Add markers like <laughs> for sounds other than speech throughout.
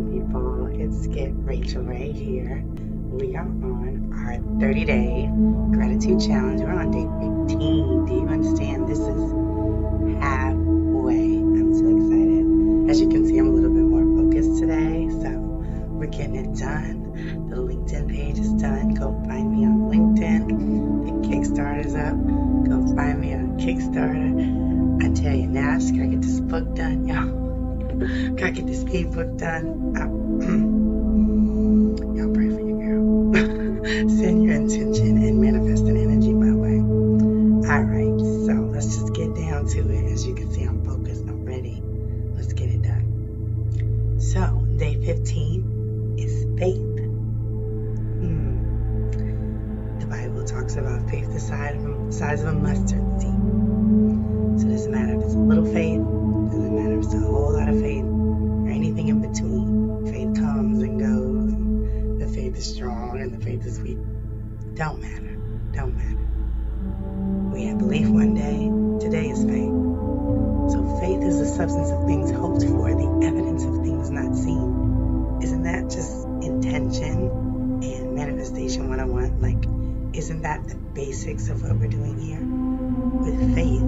beautiful people. It's Get Rachel Ray here. We are on our 30 day gratitude challenge. We're on day 15. Do you understand? This is halfway. I'm so excited. As you can see, I'm a little bit more focused today. So we're getting it done. The LinkedIn page is done. Go find me on LinkedIn. The Kickstarter's up. Go find me on Kickstarter. I tell you, now I just gotta get this book done, y'all. Gotta get this ebook done. <clears throat> Y'all pray for your girl. <laughs> Send your intention and manifest an energy my way. Alright, so let's just get down to it. As you can see, I'm focused. I'm ready. Let's get it done. So, day 15 is faith. Hmm. The Bible talks about faith the size of a, size of a mustard seed. Of what we're doing here? With faith,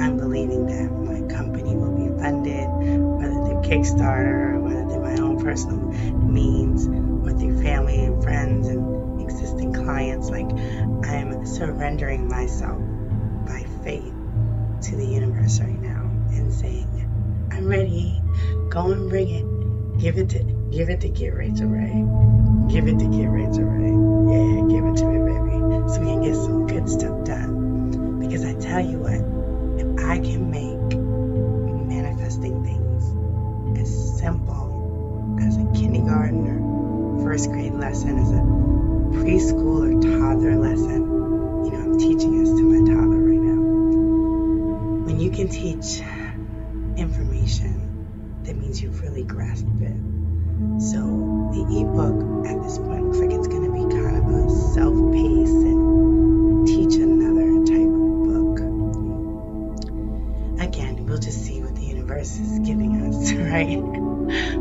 I'm believing that my company will be funded, whether through Kickstarter whether through my own personal means or through family and friends and existing clients. Like I'm surrendering myself by faith to the universe right now and saying, I'm ready. Go and bring it. Give it to give it to get Rachel Ray. Give it to get Rachel Ray. Yeah, give it to me, baby. So we can get some good stuff done. Because I tell you what, if I can make manifesting things as simple as a kindergarten or first grade lesson, as a preschool or toddler lesson. You know, I'm teaching this to my toddler right now. When you can teach information, that means you've really grasped it. So the ebook at this point looks like it's going to be kind of self-paced and teach another type of book. Again, we'll just see what the universe is giving us, <laughs> right?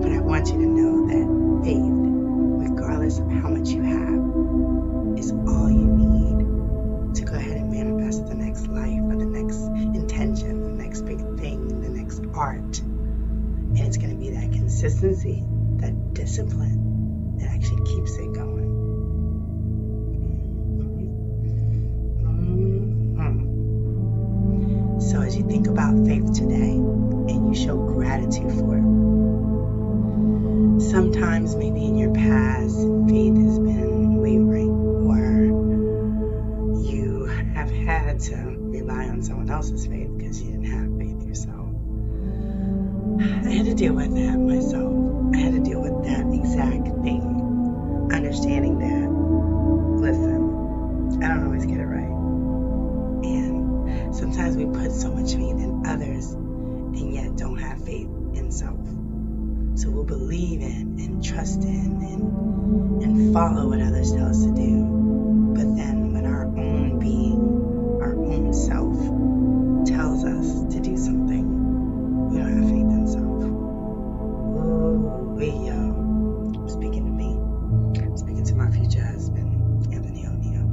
But I want you to know that faith, regardless of how much you have, is all you need to go ahead and manifest the next life or the next intention, the next big thing, the next art. And it's going to be that consistency, that discipline think about faith today, and you show gratitude for it. Sometimes, maybe in your past, faith has been wavering, or you have had to rely on someone else's faith because you didn't have faith yourself. I had to deal with that myself. I had to deal with that exact thing. Understanding that, listen, I don't always get it right. Sometimes we put so much faith in others and yet don't have faith in self. So we'll believe in and trust in and, and follow what others tell us to do. But then when our own being, our own self, tells us to do something, we don't have faith in self. Ooh, we, yo. Speaking to me. I'm speaking to my future husband, Anthony O'Neill.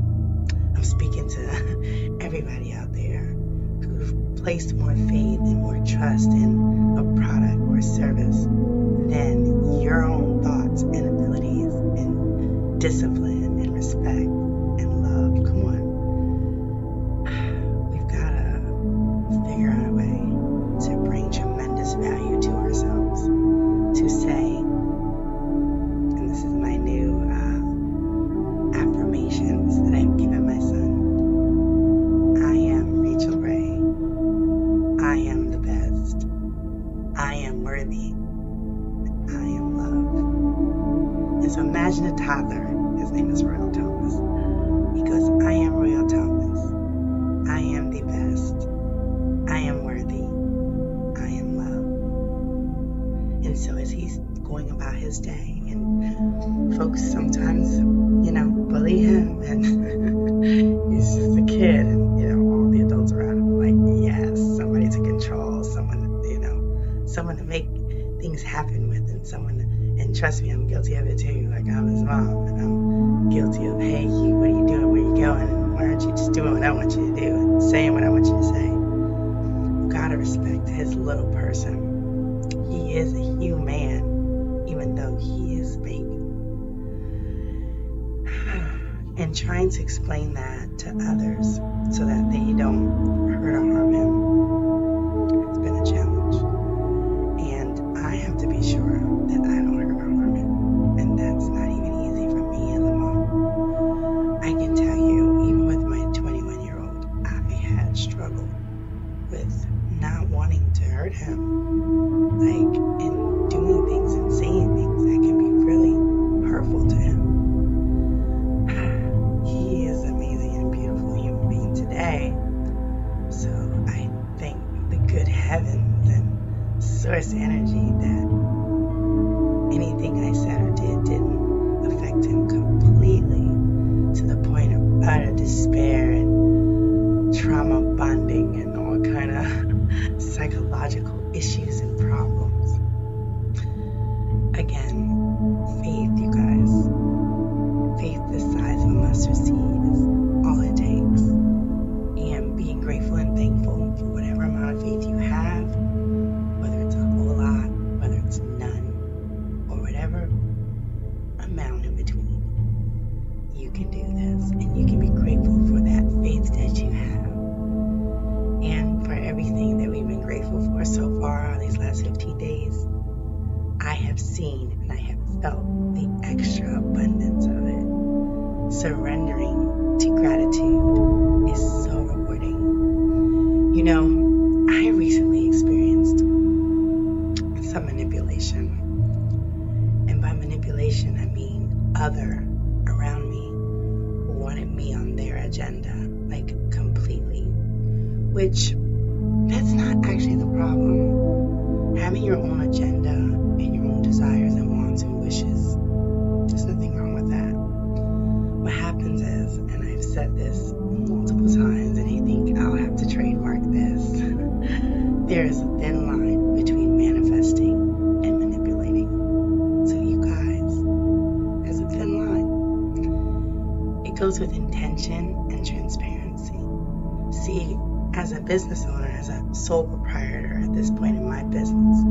I'm speaking to <laughs> everybody out there who placed more faith and more trust in a product or service than your own thoughts And trying to explain that to others so that they don't hurt or harm him faith, you guys. Faith the size of a mustard seed have seen and I have felt the extra abundance of it. Surrendering to gratitude is so rewarding. You know, sole proprietor at this point in my business,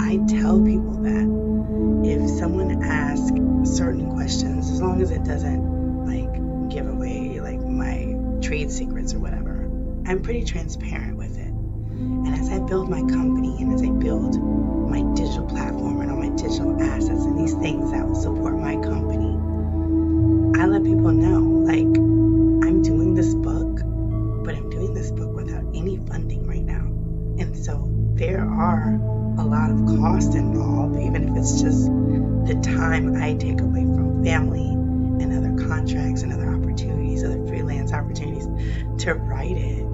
I tell people that if someone asks certain questions, as long as it doesn't like give away like my trade secrets or whatever, I'm pretty transparent with it. And as I build my company and as I build my digital platform and all my digital assets and these things that will support my company, I let people know like are a lot of cost involved, even if it's just the time I take away from family and other contracts and other opportunities, other freelance opportunities to write it.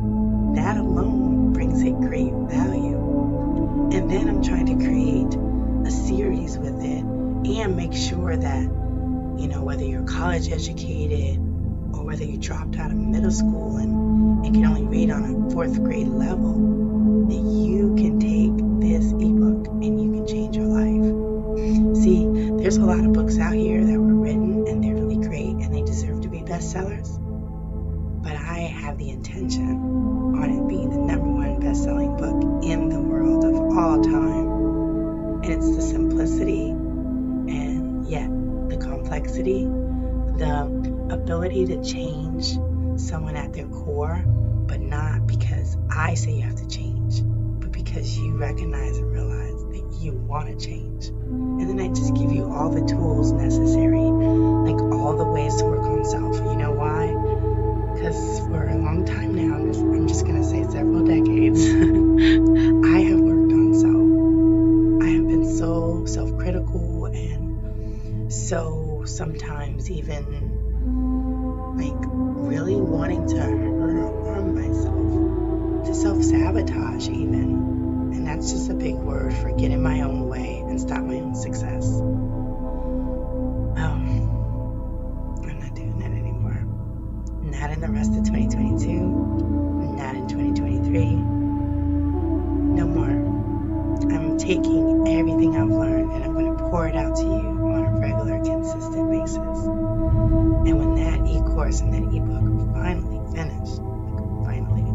That alone brings a great value. And then I'm trying to create a series with it and make sure that, you know, whether you're college educated or whether you dropped out of middle school and, and can only read on a fourth grade level, that because you recognize and realize that you want to change. And then I just give you all the tools necessary, like all the ways to work on self. You know why? Because for a long time now, I'm just, going to say several decades, <laughs> I have worked on self. I have been so self critical and so sometimes even like really wanting to hurt or harm myself, to self sabotage, even. That's just a big word for get in my own way and stop my own success. Um, I'm not doing that anymore. Not in the rest of 2022, not in 2023. No more. I'm taking everything I've learned and I'm going to pour it out to you on a regular, consistent basis. And when that e-course and that ebook finally finished, finally,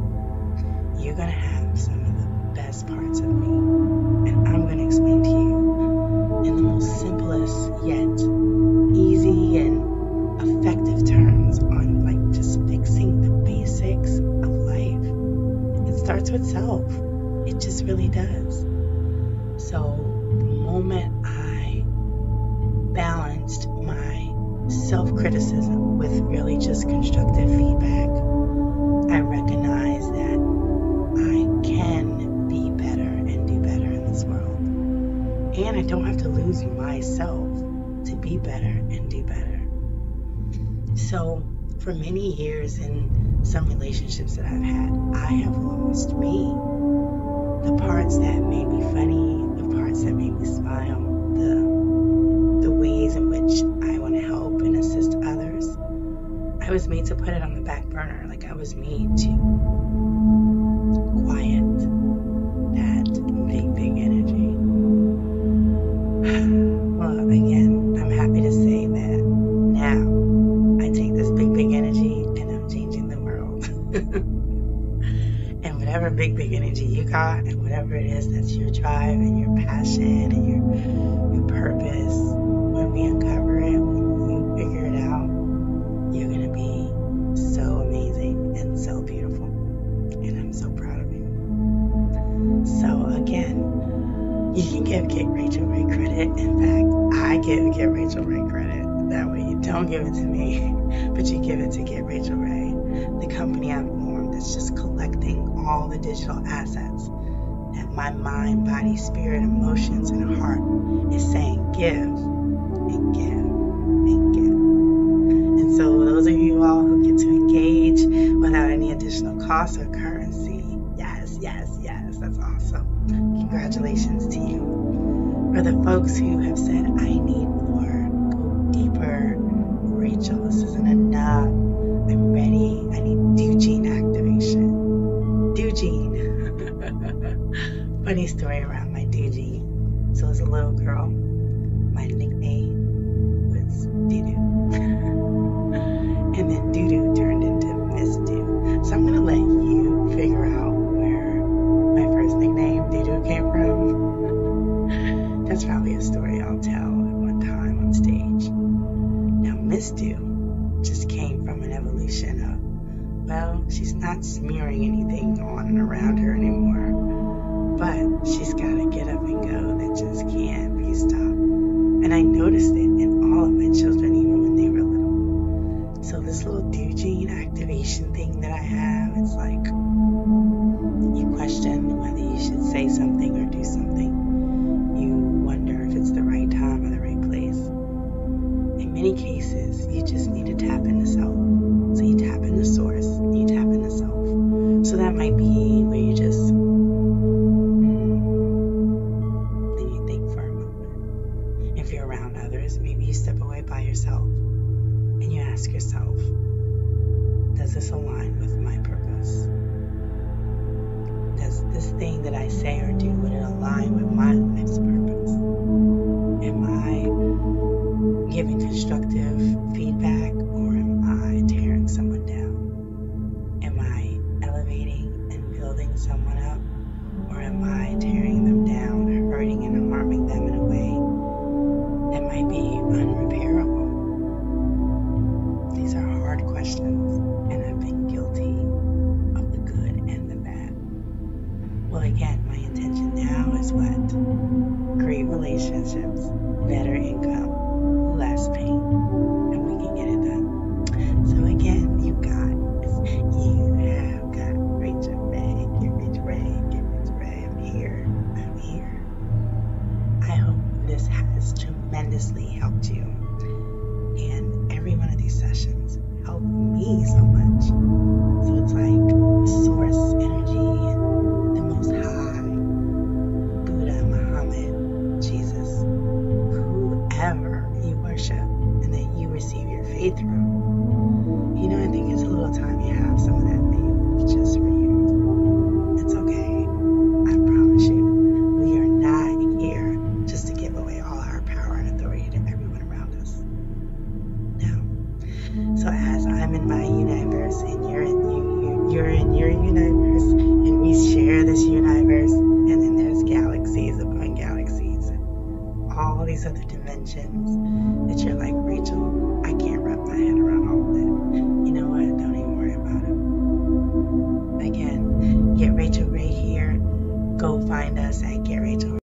you're going to have some of the best parts of me. And I'm going to explain to you in the most simplest yet easy and effective terms on like just fixing the basics of life. It starts with self. It just really does. Be better and do better. So, for many years in some relationships that I've had, I have lost me. The parts that made me funny, the parts that made me smile, the the ways in which I want to help and assist others. I was made to put it on the back burner, like I was made to your drive and your passion and your, your purpose, when we uncover it, when you figure it out, you're going to be so amazing and so beautiful. And I'm so proud of you. So, again, you can give Get Rachel Ray credit. In fact, I give Get Rachel Ray credit. That way, you don't give it to me, <laughs> but you give it to Get Rachel Ray, the company I've formed that's just collecting all the digital assets my mind, body, spirit, emotions, and heart is saying give and give and give. And so, those of you all who get to engage without any additional cost or currency, yes, yes, yes, that's awesome. Congratulations to you. For the folks who have said, I need more, go deeper. Rachel, this isn't enough. Funny story around my DG. So as a little girl, yourself and you ask yourself, does this align with my purpose? Does this thing that I say or do, would it align with my life's purpose? Am I giving constructive might be unrepairable? Tremendously helped you. And every one of these sessions helped me so much. So it's like source